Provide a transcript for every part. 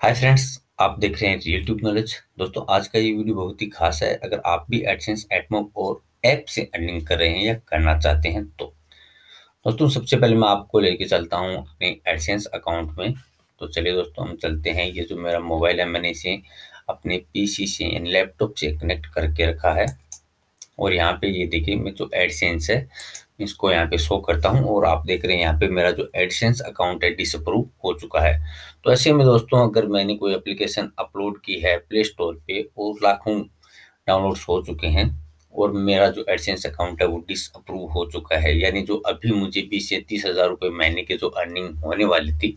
Hi friends आप देख रहे हैं रियल ट्यूब नॉलेज दोस्तों, आज का ये वीडियो बहुत ही खास है। अगर आप भी एडसेंस एटमो और ऐप से अर्निंग कर रहे हैं या करना चाहते हैं तो। दोस्तों, सबसे पहले मैं आपको लेके चलता हूँ अपने एडसेंस अकाउंट में। तो चलिए दोस्तों, हम चलते हैं। ये जो मेरा मोबाइल है, मैंने इसे अपने पीसी से, यानी लैपटॉप से कनेक्ट करके रखा है। और यहाँ पे ये देखिए, मैं जो एडसेंस है इसको यहाँ पे शो करता हूँ और आप देख रहे हैं यहाँ पे मेरा जो एडसेंस अकाउंट है डिसअप्रूव हो चुका है। तो ऐसे में दोस्तों, अगर मैंने कोई एप्लीकेशन अपलोड की है प्ले स्टोर पे और लाखों डाउनलोड्स हो चुके हैं और मेरा जो एडसेंस अकाउंट है वो डिसअप्रूव हो चुका है। यानी जो अभी मुझे बीस से तीस हज़ार रुपये महीने की जो अर्निंग होने वाली थी,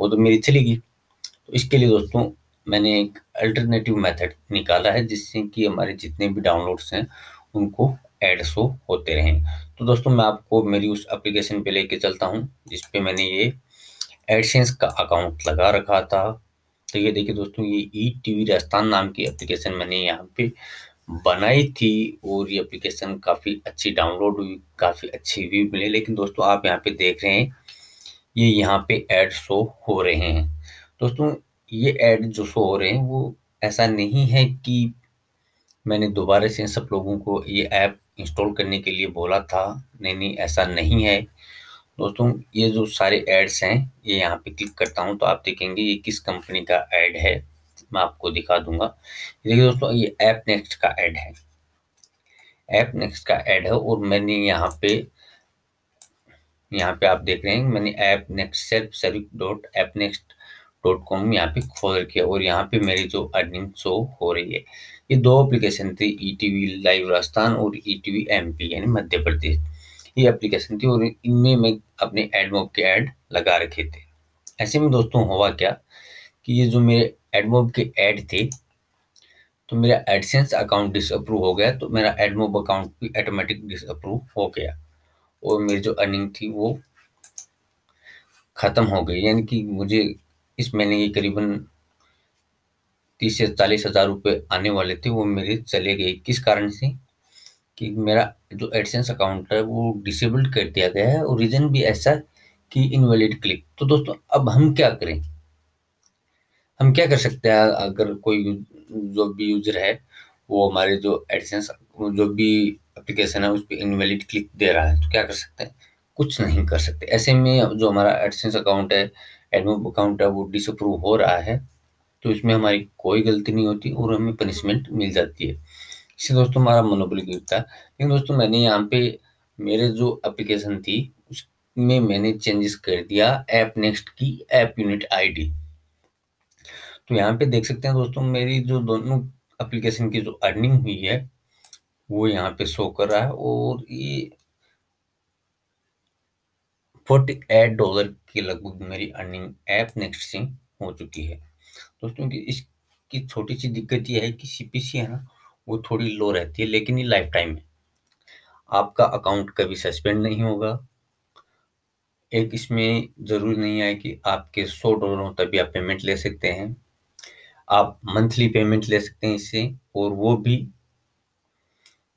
वो तो मेरी चली गई तो इसके लिए दोस्तों, मैंने एक अल्टरनेटिव मेथड निकाला है जिससे कि हमारे जितने भी डाउनलोड्स हैं, उनको एड शो होते रहें। तो दोस्तों, मैं आपको मेरी उस एप्लीकेशन पे लेके चलता हूँ, जिस पे मैंने ये एडसेंस का अकाउंट लगा रखा था। तो ये देखिए दोस्तों, ये ई टीवी राजस्थान नाम की एप्लीकेशन मैंने यहाँ पे बनाई थी और ये एप्लीकेशन काफ़ी अच्छी डाउनलोड हुई, काफ़ी अच्छी व्यू मिले। लेकिन दोस्तों, आप यहाँ पे देख रहे हैं, ये यहाँ पे एड शो हो रहे हैं। दोस्तों, ये एड जो शो हो रहे हैं, वो ऐसा नहीं है कि मैंने दोबारा से सब लोगों को ये ऐप इंस्टॉल करने के लिए बोला था, नहीं नहीं, ऐसा नहीं है। दोस्तों, ये जो सारे एड्स हैं, ये यहाँ पे क्लिक करता हूँ तो आप देखेंगे ये किस कंपनी का ऐड है, मैं आपको दिखा दूँगा। देखिए दोस्तों, ये ऐप नेक्स्ट का ऐड है। ऐप नेक्स्ट का ऐड है और मैंने यहाँ पे यहाँ पे आप देख रहे हैं, मैंने app next self service dot app next dot com यहाँ पे खोल रखी है और यहाँ पे मेरी जो अर्निंग शो हो रही है, ये दो एप्लीकेशन थी E T V live Rajasthan और E T V M P यानी मध्य प्रदेश। ये एप्लीकेशन थी और इनमें मैं अपने एडमोब के ऐड लगा रखे थे। ऐसे में दोस्तों हुआ क्या कि ये जो मेरे एडमोब के ऐड थे तो मेरा एडसेंस अकाउंट डिसअप्रूव हो गया तो मेरा एडमोब अकाउंट भी ऑटोमेटिक डिसअप्रूव हो गया और मेरी जो अर्निंग थी वो ख़त्म हो गई। यानी कि मुझे इस महीने के करीबन तीस से चालीस हज़ार रुपये आने वाले थे, वो मेरे चले गए। किस कारण से? कि मेरा जो एडसेंस अकाउंट है, वो डिसेबल्ड कर दिया गया है और रीज़न भी ऐसा कि इनवैलिड क्लिक तो दोस्तों, अब हम क्या करें? हम क्या कर सकते हैं? अगर कोई जो भी यूज़र है, वो हमारे जो एडसेंस जो भी एप्लीकेशन है, उस पर इनवैलिड क्लिक दे रहा है तो क्या कर सकते हैं? कुछ नहीं कर सकते। ऐसे में जो हमारा एडसेंस अकाउंट है एडमोब अकाउंट वो डिसअप्रूव हो रहा है तो इसमें हमारी कोई गलती नहीं होती और हमें पनिशमेंट मिल जाती है। इससे दोस्तों, हमारा मनोबल गिरता है लेकिन दोस्तों, मैंने यहाँ पे मेरे जो एप्लीकेशन थी, उसमें मैंने चेंजेस कर दिया ऐप नेक्स्ट की ऐप यूनिट आईडी तो यहाँ पे देख सकते हैं दोस्तों, मेरी जो दोनों एप्लीकेशन की जो अर्निंग हुई है, वो यहाँ पे शो कर रहा है और ये फोर्टी एट डॉलर की लगभग मेरी अर्निंग ऐप नेक्स्ट से हो चुकी है। दोस्तों, की इसकी छोटी सी दिक्कत ये है कि सीपीसी है ना, वो थोड़ी लो रहती है, लेकिन ये लाइफ टाइम है। आपका अकाउंट कभी सस्पेंड नहीं होगा। एक इसमें ज़रूरी नहीं है कि आपके सौ डॉलर हो तभी आप पेमेंट ले सकते हैं। आप मंथली पेमेंट ले सकते हैं इससे, और वो भी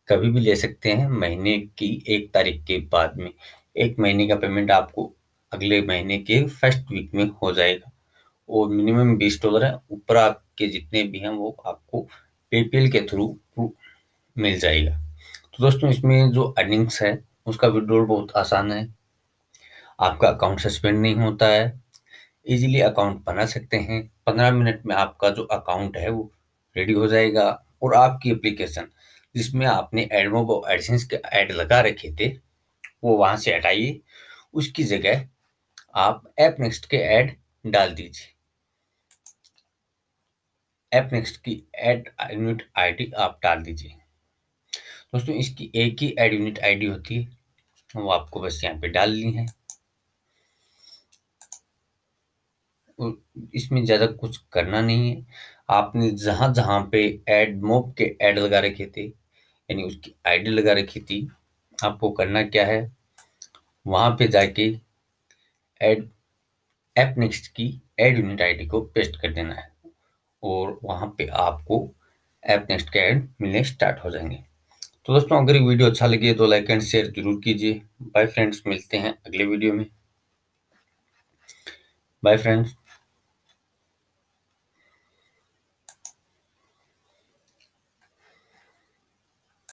कभी भी ले सकते हैं महीने की एक तारीख के बाद में। एक महीने का पेमेंट आपको अगले महीने के फ़र्स्ट वीक में हो जाएगा। और मिनिमम बीस डॉलर है। ऊपर आपके जितने भी हैं, वो आपको पेपीएल के थ्रू मिल जाएगा। तो दोस्तों, इसमें जो अर्निंग्स है, उसका विड्रॉल बहुत आसान है। आपका अकाउंट सस्पेंड नहीं होता है। इजीली अकाउंट बना सकते हैं। पंद्रह मिनट में आपका जो अकाउंट है, वो रेडी हो जाएगा। और आपकी एप्लीकेशन जिसमें आपने एडमोब एडसेंस के ऐड लगा रखे थे वो वहाँ से हटाइए। उसकी जगह आप ऐप नेक्स्ट के ऐड डाल दीजिए। ऐप नेक्स्ट की एड यूनिट आईडी आप डाल दीजिए। दोस्तों, इसकी एक ही एड यूनिट आईडी होती है। वो आपको बस यहाँ पे डालनी है। इसमें ज़्यादा कुछ करना नहीं है। आपने जहाँ जहाँ पे एड मोब के ऐड लगा रखे थे, यानी उसकी आईडी लगा रखी थी, आपको करना क्या है? वहाँ पे जाके एड ऐप नेक्स्ट की एड यूनिट आईडी को पेस्ट कर देना है। और वहाँ पे आपको ऐप नेक्स्ट के ऐड मिलने स्टार्ट हो जाएँगे। तो दोस्तों, अगर ये वीडियो अच्छा लगे तो लाइक एंड शेयर ज़रूर कीजिए। बाय फ्रेंड्स मिलते हैं अगले वीडियो में। Bye friends